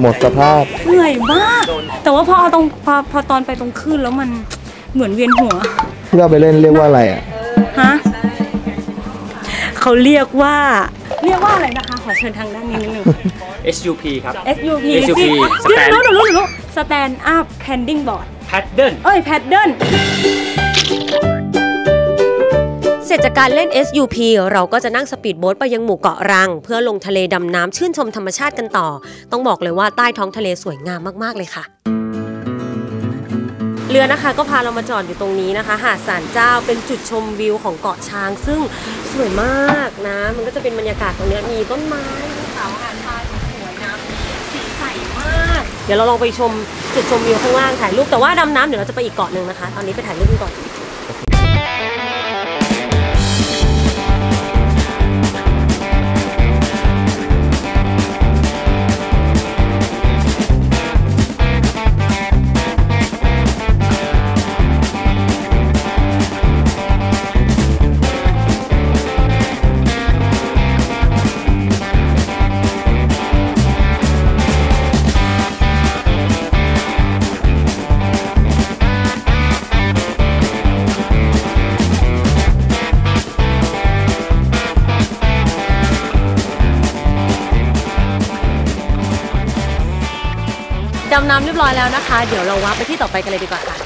หมดสภาพ เหนื่อยมาก แต่ว่าพอเอาตรงพอพอตอนไปตรงขึ้นแล้วมันเหมือนเวียนหัว ที่เราไปเล่นเรียกว่าอะไรอะ ฮะเขาเรียกว่า เรียกว่าอะไรนะคะ ขอเชิญทางด้านนี้นิดนึง SUP ครับ SUP SUP ที่ Stand รู้หนูรู้หนูรู้ Stand Up Pending Board Paddle เอ้ย Paddle เส ร็จจากการเล่น SUP เราก็จะนั่งสปีดโบ๊ทไปยังหมู่เกาะรัง เพื่อลงทะเลดำน้ำชื่นชมธรรมชาติกันต่อ ต้องบอกเลยว่าใต้ท้องทะเลสวยงามมากๆเลยค่ะ เรือนะคะก็พาเรามาจอดอยู่ตรงนี้นะคะ หาดสารเจ้าเป็นจุดชมวิวของเกาะช้าง ซึ่งสวยมากนะ มันก็จะเป็นบรรยากาศตรงนี้มีต้นไม้มีเขาหาดทรายสวยน้ำสีใสมาก เดี๋ยวเราลองไปชมจุดชมวิวข้างล่างถ่ายรูปแต่ว่าดำน้ำเดี๋ยวเราจะไปอีกเกาะหนึ่งนะคะตอนนี้ไปถ่ายรูปกันก่อน ดำน้ำเรียบร้อยแล้วนะคะ เดี๋ยวเราว้าไปที่ต่อไปกันเลยดีกว่าค่ะ